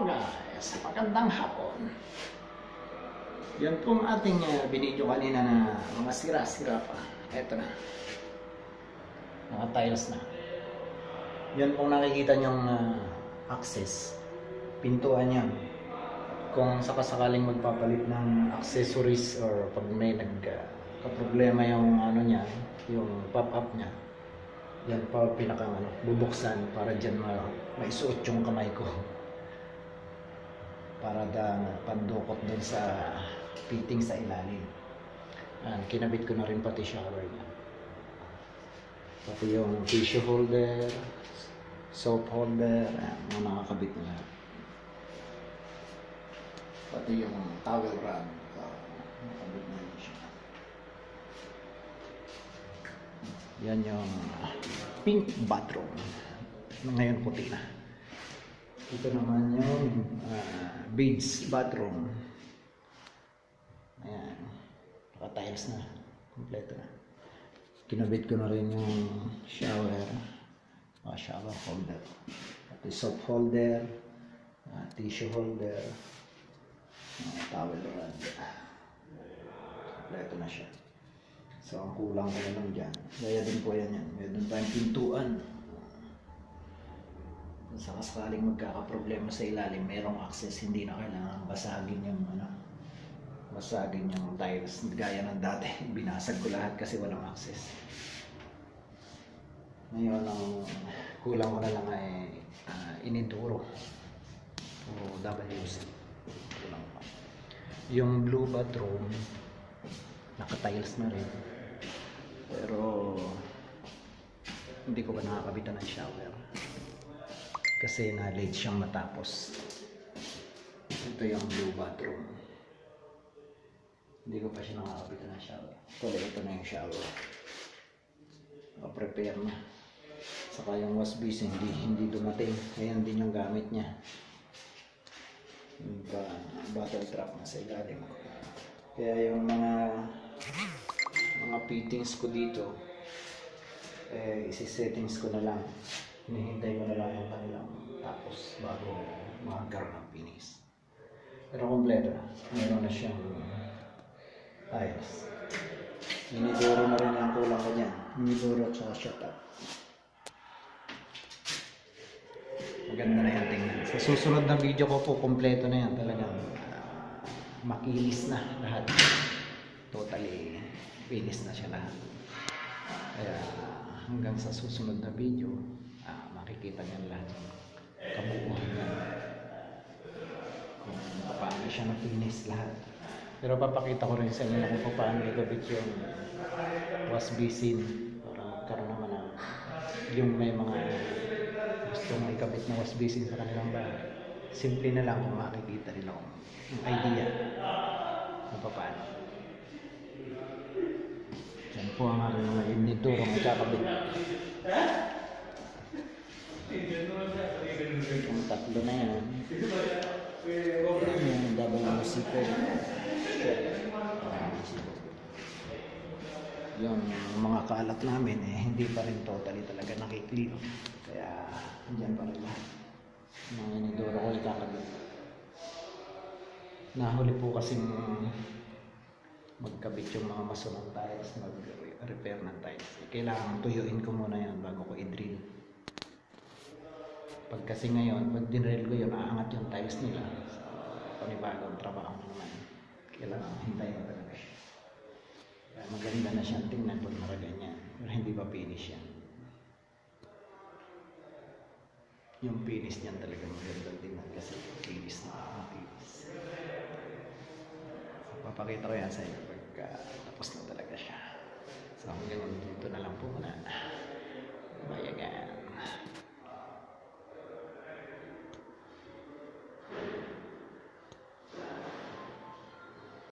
Hello guys, magandang hapon. Yan pong ating uh, binidyo kanina na mga sira-sira pa. Eto na. Mga tiles na. Yan pong nakikita niyong uh, access. Pintuan yan. Kung sakasakaling magpapalit ng accessories or pag may nagka-problema yung ano niya, yung pop-up niya, yan pa pinakang ano, bubuksan para dyan ma maisuot yung kamay ko. Para da pandukot dun sa fitting sa ilalim. Yan, kinabit ko na rin pati shower niya. Pati yung tissue holder, soap holder, mga nakakabit na lahat. Pati yung towel rod, uh, nakabit na rin siya. Yan yung pink bathroom. Ngayon puti na. Ito naman yung uh, beads bathroom. Ayan. Naka-tiles na. Kompleto na. Kinabit ko na rin yung shower. Uh, shower holder. Pati soap holder. Uh, tissue holder. Uh, towel rod. Kompleto na siya. So, ang kulang ko na lang dyan. Gaya din po yan yan. Meron tayong pintuan. Kung sakasakaling magkakaproblema sa ilalim, merong access, hindi na kailangan basagin yung ano, basagin yung tiles. Gaya ng dati, binasag ko lahat kasi walang access. Ngayon, ang kulang ko na lang ay uh, iniduro. O WC. Kulang pa. Yung blue bathroom, naka-tiles na rin. Pero hindi ko pa nakakabitan ng shower. Kasi na-late siyang matapos. Ito yung blue bathroom. Hindi ko pa siya nakakabitan ng shower. Tuloy, ito na yung shower. prepare na. Saka yung wash basin, hindi, hindi dumating. Ayan din yung gamit niya. Uh, bottle trap na sa ilalim. Kaya yung mga mga fittings ko dito eh isi-settings ko na lang hinihintay ko na lang yung kanilang tapos bago magkaroon ng finish pero kompleto na. Meron na siyang tiles minidoro na rin ang kulang ko dyan minidoro at saka shut up. Maganda na yan tingnan. Sa susunod na video ko po kompleto na yan. Talagang uh, makilis na lahat. Totally finish na siya lahat. Kaya hanggang sa susunod na video ah, makikita niyan lahat ng kabuuan niya kung paano siya na finish lahat pero papakita ko rin sa inyo kung paano igabit yung wash basin para magkaroon naman ng yung may mga gusto may kabit na wash basin sa kanilang bahay. Simple na lang kung makikita rin ako yung idea kung paano yan po ang aking mga inidoro ng kakabit. Yung tatlo na yan. Yan yung WC ko. Yung mga kalat namin eh, hindi pa rin totally talaga nakiklean. Kaya, andyan pa rin lahat. Mga inidoro ko ikakabit. Nahuli po kasing magkabit yung mga maso ng tiles, mag-repair ng tiles. Kailangan tuyuin ko muna yan bago ko i-drill. Pag kasi ngayon, pag dinrill ko yun, aangat yung tiles nila. So, panibagong trabaho na naman. Kailangan hintayin ko talaga. Kaya maganda na siyang tingnan pag nakaganyan. Pero hindi pa finish yan. Yung finish niyan talaga maganda tingnan kasi finish na finish. So, papakita ko yan sa inyo pagka tapos na talaga siya. So hanggang dito na lang po muna.